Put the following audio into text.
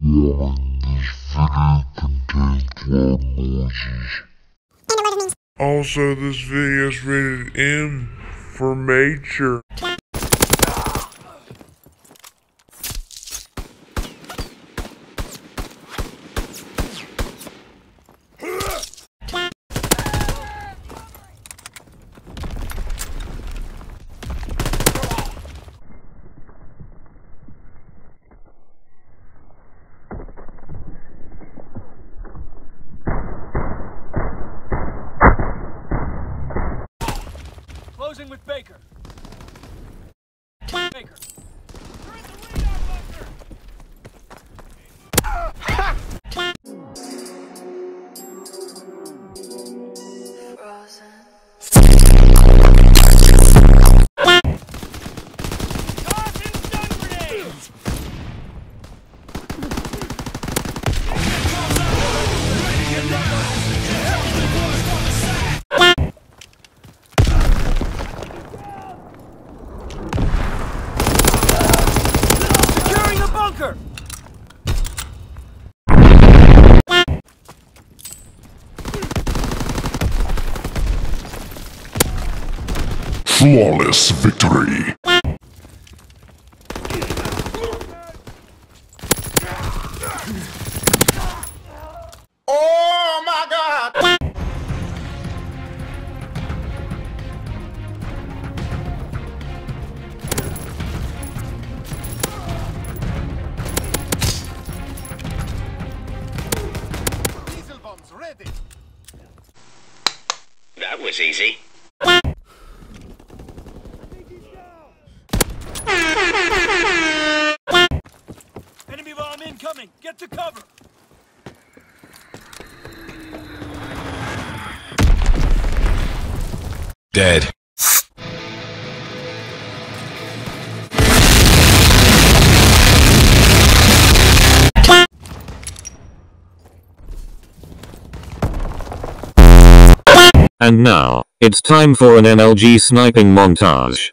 Warning, this video contains loud noises. Also, this video is rated M for mature. Closing with Baker. Baker. Flawless victory. Oh my god! That was easy. Bomb incoming! Get to cover! Dead. And now, it's time for an MLG sniping montage.